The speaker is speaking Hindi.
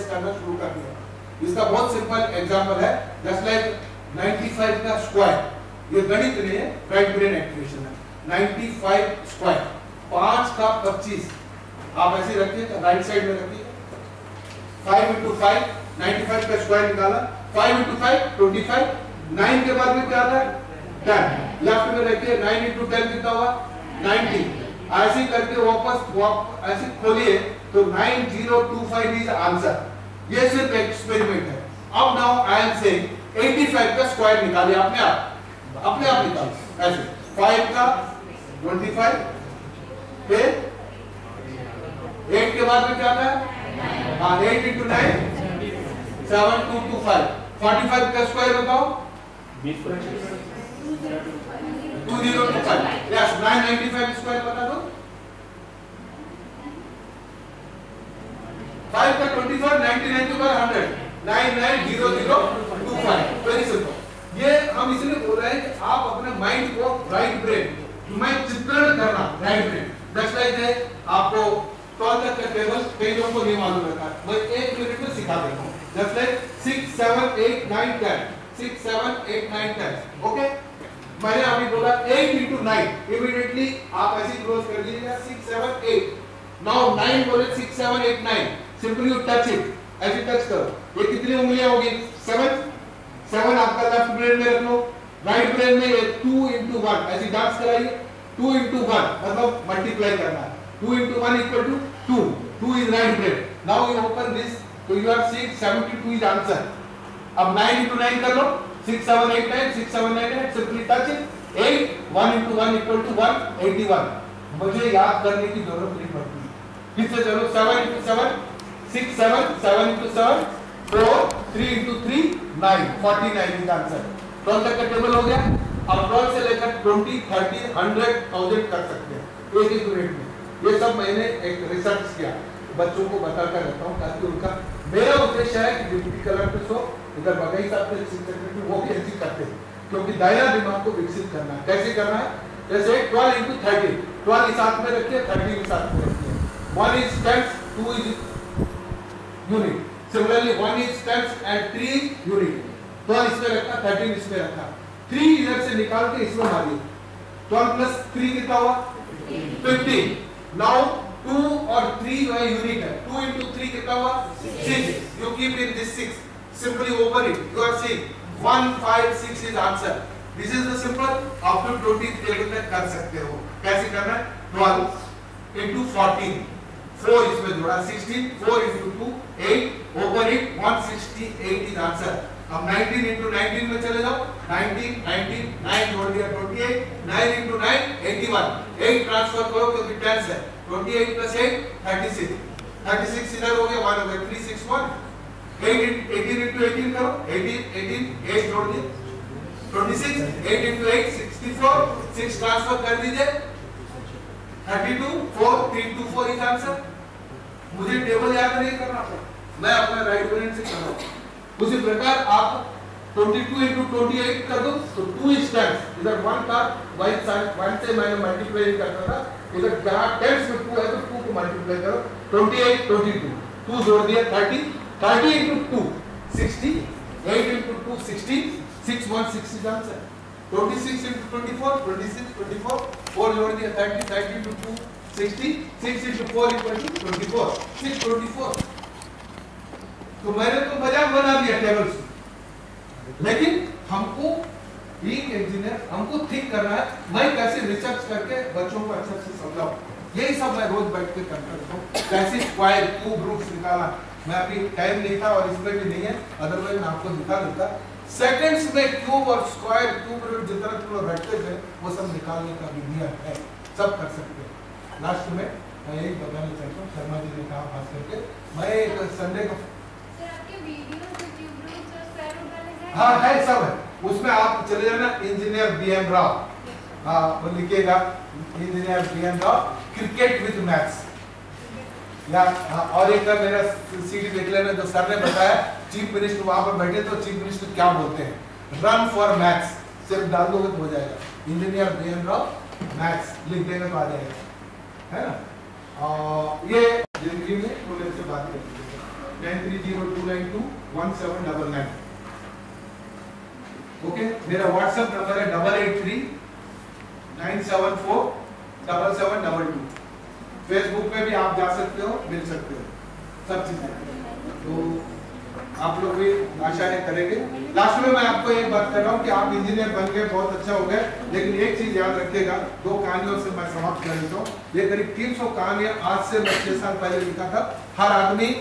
रिप्लेस करना शुरू कर दिया। इसका बहुत सिंपल एग्जांपल है जस्ट लाइक 95 का स्क्वायर ये गणित नहीं है राइट ब्रेन एक्टिवेशन है 95 स्क्वायर पाँच का 25 आप ऐसे रखिए राइट साइड में रखिए। 5 इंटू फाइव नाइन्टी फाइव का स्क्वायर निकाला। 5 into five twenty five nine के बाद में क्या आता है? टेन लेफ़्ट में रखिए 9 इंटू टेन कितना हुआ? 90 ऐसे करके वापस वाप, ऐसे खोलिए तो 9025 इज़ आंसर ये सिर्फ़ एक्सपेरिमेंट है। अब नाउ आई एम सेइंग 85 का स्क्वायर निकालिए अपने आप। अपने आप निकाल ऐसे। 5 का 25 फिर 8 के बाद में क्या आता है? हाँ 8 into nine seven two two five forty five का स्क्वायर बताओ। Two zero two five yes nine ninety five square बता दो फाइव का twenty four zero two five very simple ये हम इसलिए बोल रहे हैं कि आप अपने माइंड को राइट ब्रेन में चित्रण करना राइट ब्रेन जस्ट लाइक है आपको ट्वेल्थ तक का टेबल कई लोगों को नहीं मालूम रहता है। मैं एक मिनट में सिखा देता हूँ। Just like six seven eight nine ten six seven eight nine ten okay मैंने अभी बोला एट इंटू नाइन इमीडिएटली आप ऐसे क्लोज कर दीजिएगा। Six seven eight now nine बोले six seven eight nine simply you touch it ऐसे टच करो। ये कितनी उंगलियाँ होगी? सेवन सेवन आपका लेफ़्ट ब्रेन में रख लो। राइट ब्रेन में ये टू इंटू वन ऐसी डांस कराइए। टू इंटू वन मतलब मल्टीप्लाई करना। है two into one equal to two two is right brain now you open this तो you are seeing 72 is answer अब 9 इंटू 9 कर लो। 6 7 8 9 6 7 9 9 simply touch it 8 1 into 1 equal to 1 81 मुझे याद करने की ज़रूरत नहीं पड़ती। फिर से चलो? 7 into 7 6 7 7 into 7 4 3 into 3 9 49 is answer 12 तक का टेबल हो गया। अब 12 से लेकर 20 30 100 1000 कर सकते हैं एक एक मिनट में। ये सब मैंने एक रिसर्च किया। बच्चों को बताता रहता हूँ ताकि उनका मेरा उद्देश्य है कि डिप्टी कलेक्टर हो इधर बगई साहब के चीफ सेक्रेटरी वो भी ऐसी करते हैं। क्योंकि दायरा दिमाग को विकसित करना है। कैसे करना है? जैसे 12 इंटू थर्टी ट्वेल्व इस हाथ में रखिए थर्टी इस हाथ में रखिए। One is tens two is unit similarly one is tens and three is unit twelve इसमें रखा थर्टीन इसमें रखा। थ्री इधर से निकाल के इसमें मारिए ट्वेल्व प्लस थ्री कितना हुआ? फिफ्टीन नाउ टू और थ्री जो है यूनिट है। टू इंटू थ्री कितना हुआ? Six you keep in this six simply open it you are seeing one, five, six is answer this is the simple up to 20 table तक कर सकते हो कैसे करना है? 12 into 14 4 इसमें जोड़ा 16 4 into 2 8 open it 168 is answer. अब 19 into 19 में चले जाओ। 19 19 9 जोड़ दिया 28 9 into 9 81 8 ट्रांसफ़र करो क्योंकि 10 है। 28 plus 8 36 36 इधर हो गया 1 हो गया 361 8 18 into 18 करो। 18 18 8 जोड़ दिए 26 8 into 8 64 6 ट्रांसफ़र कर दीजिए। 32 4 3 2 4 इज़ आंसर मुझे टेबल याद नहीं करना मैं अपना राइट ब्रेन से कर रहा हूँ उसी प्रकार आप 22 into 28 कर दो तो 2 इज़ टेंस इधर 1 था वाइट साइड 1 से मैंने मल्टीप्लाई करता था इधर जहाँ टेंस में 2 है तो 2 को मल्टीप्लाई करो 28 22 2 जोड़ दिया 30 30 into 2, 60. 8 into 2, 16. 6, 1, 6 is answer. 26 into 24, 26, 24. 4 जोड़ दिया 30, 30 into 2, 60. 6 into 4 equal to 24. 6, 24. तो मैंने तो मज़ाक बना दिया टेबल से लेकिन हमको इंजीनियर हमको थिंक करना है मैं कैसे रिसर्च करके बच्चों को अच्छे से समझाऊं यही सब मैं रोज बैठ के करता रहता हूँ कैसे स्क्वायर क्यूब रूट्स निकाला मैं अभी टाइम नहीं था और इसमें भी नहीं है अदरवाइज़ मैं आपको दिखा देता सेकंड्स में क्यूब और स्क्वायर क्यूब रूट जितना लोग बैठते थे वो सब निकालने का विधिया है सब कर सकते हैं लास्ट में मैं यही बताना चाहता हूँ शर्मा जी ने कहा खास करके मैं एक संडे को हाँ है सब है। उसमें आप चले जाना इंजीनियर बी एम राव हाँ वो लिखिएगा engineer B M Rao cricket with maths या हाँ, और एक मेरा सीडी देख लेना जो सर ने बताया चीफ मिनिस्टर वहाँ पर बैठे तो चीफ मिनिस्टर क्या बोलते हैं? रन फॉर मैथ्स सिर्फ़ डाल दोगे तो हो जाएगा। Engineer B M Rao maths लिख देंगे तो आ जाएगा। है ना? और ये ज़िंदगी में बोले से बात करते nine three zero two nine two one seven double nine. Okay? मेरा व्हाट्सएप नंबर है double eight three nine seven four double seven double two. Facebook पे भी आप जा सकते हो, मिल सकते हो। सब चीज़ें। तो आप लोग भी आशा करेंगे। लास्ट में मैं आपको एक बात कर रहा हूँ कि आप इंजीनियर बन गए, बहुत अच्छा हो गए लेकिन एक चीज़ याद रखिएगा, दो कहानियों से मैं समाप्त कर देता हूँ। ये करीब 300 कहानियाँ आज से मैं छह साल पहले लिखा था। हर आदमी